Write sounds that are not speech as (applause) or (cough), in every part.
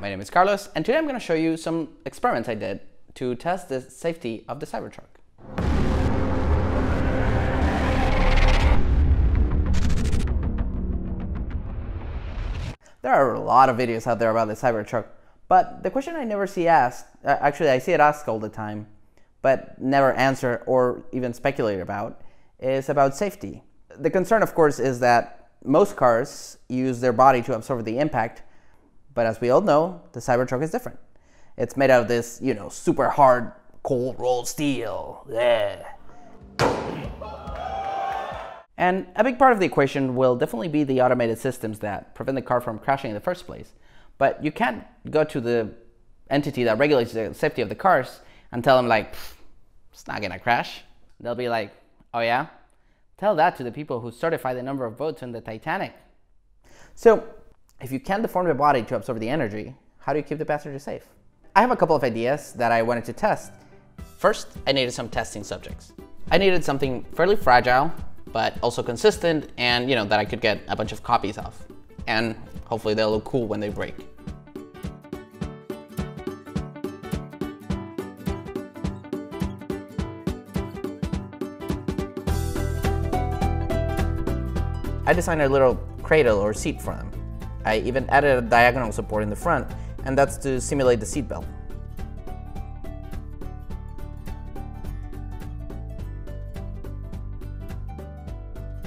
my name is Carlos, and today I'm going to show you some experiments I did to test the safety of the Cybertruck. There are a lot of videos out there about the Cybertruck, but the question I never see asked, uh, actually I see it asked all the time, but never answer or even speculate about, is about safety. The concern, of course, is that most cars use their body to absorb the impact, but as we all know, the Cybertruck is different. It's made out of this, you know, super hard, cold rolled steel. Yeah. And a big part of the equation will definitely be the automated systems that prevent the car from crashing in the first place. But you can't go to the entity that regulates the safety of the cars and tell them like, it's not gonna crash. They'll be like, oh yeah? Tell that to the people who certify the number of votes in the Titanic. So, if you can't deform the body to absorb the energy, how do you keep the passenger safe? I have a couple of ideas that I wanted to test. First, I needed some testing subjects. I needed something fairly fragile, but also consistent and you know that I could get a bunch of copies of. And hopefully they'll look cool when they break. I designed a little cradle or seat for them. I even added a diagonal support in the front, and that's to simulate the seat belt.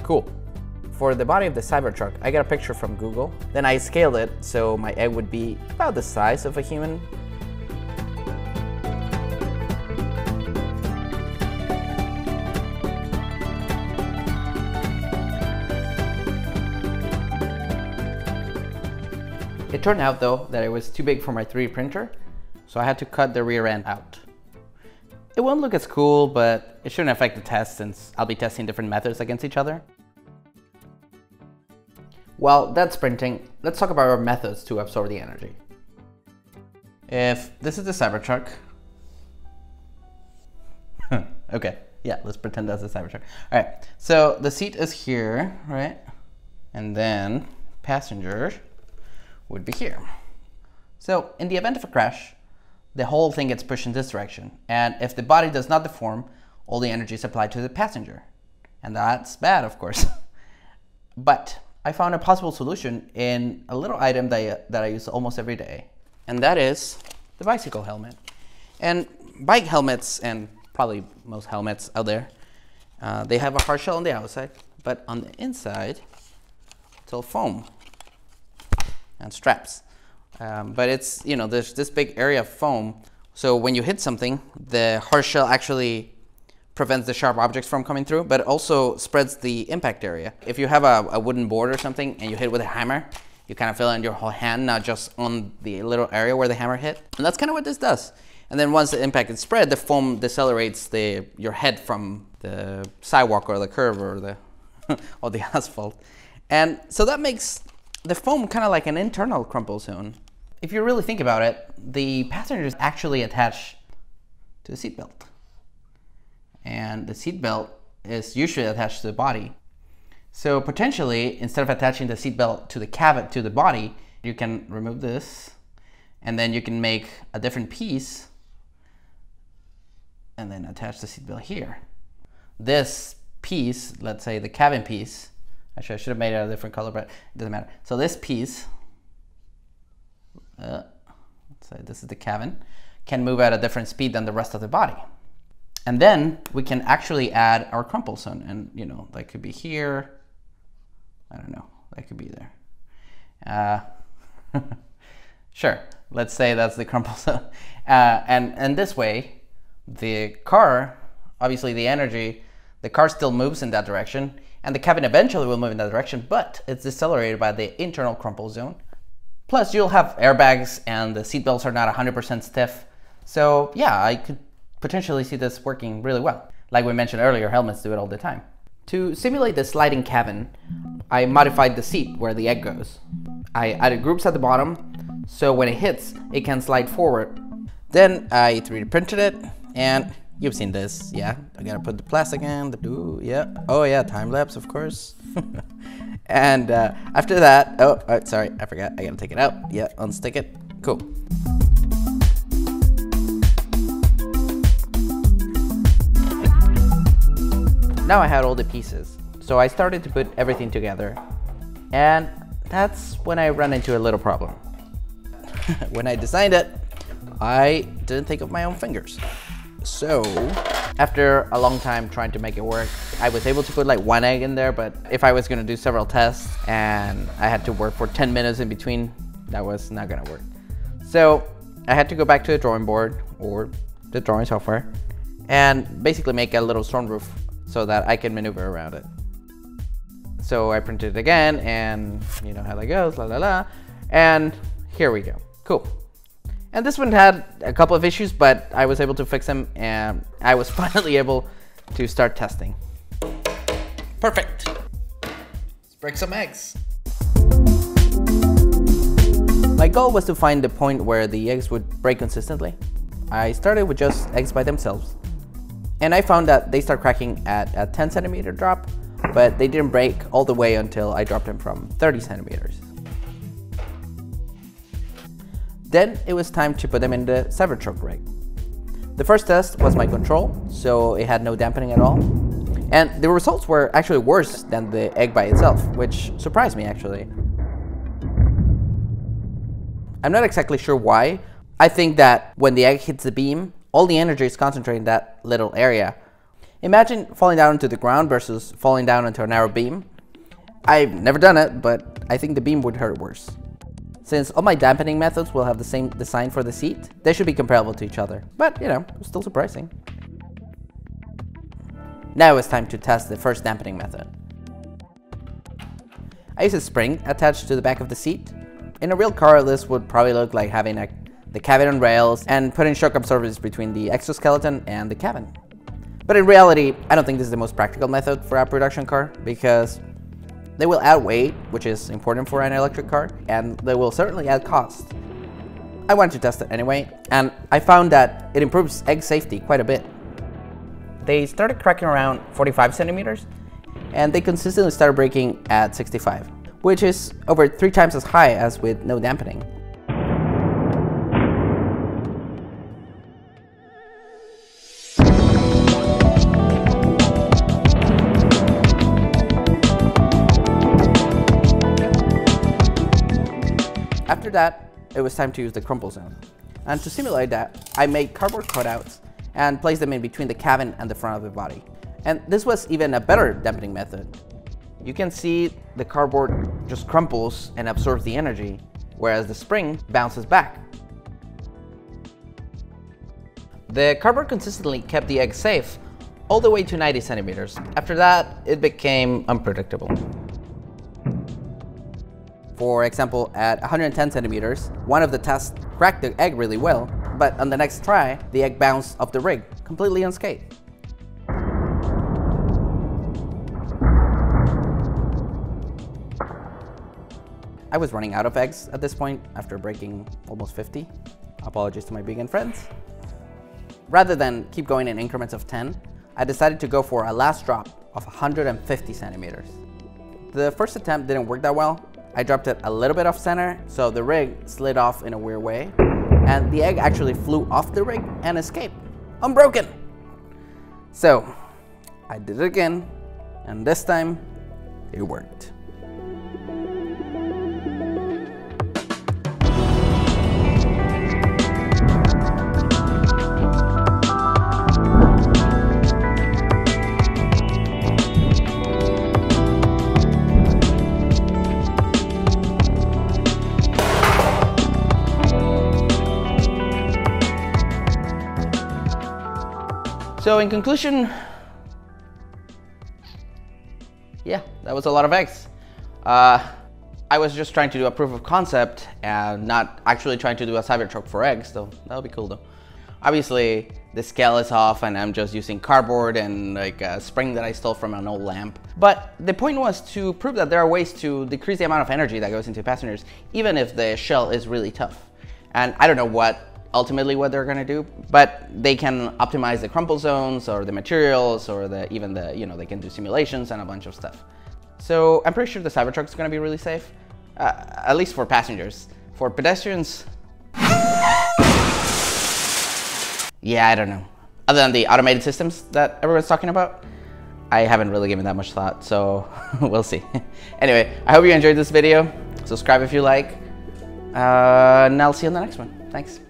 Cool. For the body of the Cybertruck, I got a picture from Google. Then I scaled it so my egg would be about the size of a human. It turned out though that it was too big for my 3D printer, so I had to cut the rear end out. It won't look as cool, but it shouldn't affect the test since I'll be testing different methods against each other. Well, that's printing. Let's talk about our methods to absorb the energy. If this is the Cybertruck, (laughs) okay, yeah, let's pretend that's the Cybertruck. All right, so the seat is here, right? And then passenger would be here. So in the event of a crash, the whole thing gets pushed in this direction. And if the body does not deform, all the energy is applied to the passenger. And that's bad, of course. (laughs) but I found a possible solution in a little item that I, that I use almost every day. And that is the bicycle helmet. And bike helmets, and probably most helmets out there, uh, they have a hard shell on the outside, but on the inside, it's all foam and straps. Um, but it's, you know, there's this big area of foam. So when you hit something, the hard shell actually prevents the sharp objects from coming through, but also spreads the impact area. If you have a, a wooden board or something and you hit with a hammer, you kind of feel it in your whole hand, not just on the little area where the hammer hit. And that's kind of what this does. And then once the impact is spread, the foam decelerates the, your head from the sidewalk or the curb or the, (laughs) or the (laughs) asphalt. And so that makes the foam kind of like an internal crumple zone. If you really think about it, the passengers actually attach to the seatbelt. And the seatbelt is usually attached to the body. So potentially, instead of attaching the seatbelt to the cabin, to the body, you can remove this, and then you can make a different piece, and then attach the seatbelt here. This piece, let's say the cabin piece, Actually, I should have made it a different color, but it doesn't matter. So this piece, uh, let's say this is the cabin, can move at a different speed than the rest of the body. And then we can actually add our crumple zone. And, you know, that could be here. I don't know. That could be there. Uh, (laughs) sure. Let's say that's the crumple zone. (laughs) Uh, and, and this way, the car, obviously the energy, the car still moves in that direction and the cabin eventually will move in that direction, but it's decelerated by the internal crumple zone. Plus, you'll have airbags and the seatbelts are not 100% stiff. So yeah, I could potentially see this working really well. Like we mentioned earlier, helmets do it all the time. To simulate the sliding cabin, I modified the seat where the egg goes. I added groups at the bottom, so when it hits, it can slide forward. Then I 3D printed it, and You've seen this, yeah. I gotta put the plastic in, the do, yeah. Oh yeah, time lapse, of course. (laughs) and uh, after that, oh, oh, sorry, I forgot. I gotta take it out. Yeah, unstick it. Cool. Now I had all the pieces, so I started to put everything together. And that's when I ran into a little problem. (laughs) when I designed it, I didn't think of my own fingers. So after a long time trying to make it work, I was able to put like one egg in there, but if I was gonna do several tests and I had to work for 10 minutes in between, that was not gonna work. So I had to go back to the drawing board or the drawing software and basically make a little stone roof so that I can maneuver around it. So I printed it again and you know how that goes, la la la. And here we go, cool. And this one had a couple of issues, but I was able to fix them and I was (laughs) finally able to start testing. Perfect. Let's break some eggs. My goal was to find the point where the eggs would break consistently. I started with just eggs by themselves. And I found that they start cracking at a 10 centimeter drop, but they didn't break all the way until I dropped them from 30 centimeters. Then it was time to put them in the Cybertruck rig. The first test was my control, so it had no dampening at all. And the results were actually worse than the egg by itself, which surprised me actually. I'm not exactly sure why. I think that when the egg hits the beam, all the energy is concentrated in that little area. Imagine falling down into the ground versus falling down into a narrow beam. I've never done it, but I think the beam would hurt worse. Since all my dampening methods will have the same design for the seat, they should be comparable to each other. But, you know, it's still surprising. Now it's time to test the first dampening method. I use a spring attached to the back of the seat. In a real car, this would probably look like having a, the cabin on rails and putting shock absorbers between the exoskeleton and the cabin. But in reality, I don't think this is the most practical method for a production car because they will add weight, which is important for an electric car, and they will certainly add cost. I wanted to test it anyway, and I found that it improves egg safety quite a bit. They started cracking around 45 centimeters, and they consistently started breaking at 65, which is over three times as high as with no dampening. After that, it was time to use the crumple zone. And to simulate that, I made cardboard cutouts and placed them in between the cabin and the front of the body. And this was even a better dampening method. You can see the cardboard just crumples and absorbs the energy, whereas the spring bounces back. The cardboard consistently kept the egg safe all the way to 90 centimeters. After that, it became unpredictable. For example, at 110 centimeters, one of the tests cracked the egg really well, but on the next try, the egg bounced off the rig, completely unscathed. I was running out of eggs at this point after breaking almost 50. Apologies to my vegan friends. Rather than keep going in increments of 10, I decided to go for a last drop of 150 centimeters. The first attempt didn't work that well, I dropped it a little bit off center, so the rig slid off in a weird way, and the egg actually flew off the rig and escaped, unbroken. So, I did it again, and this time, it worked. So in conclusion, yeah, that was a lot of eggs. Uh, I was just trying to do a proof of concept and not actually trying to do a Cybertruck for eggs, so that'll be cool though. Obviously, the scale is off and I'm just using cardboard and like a spring that I stole from an old lamp. But the point was to prove that there are ways to decrease the amount of energy that goes into passengers, even if the shell is really tough. And I don't know what ultimately what they're gonna do, but they can optimize the crumple zones or the materials or the even the, you know, they can do simulations and a bunch of stuff. So I'm pretty sure the Cybertruck is gonna be really safe, uh, at least for passengers. For pedestrians, yeah, I don't know. Other than the automated systems that everyone's talking about, I haven't really given that much thought, so (laughs) we'll see. (laughs) anyway, I hope you enjoyed this video. Subscribe if you like, uh, and I'll see you in the next one. Thanks.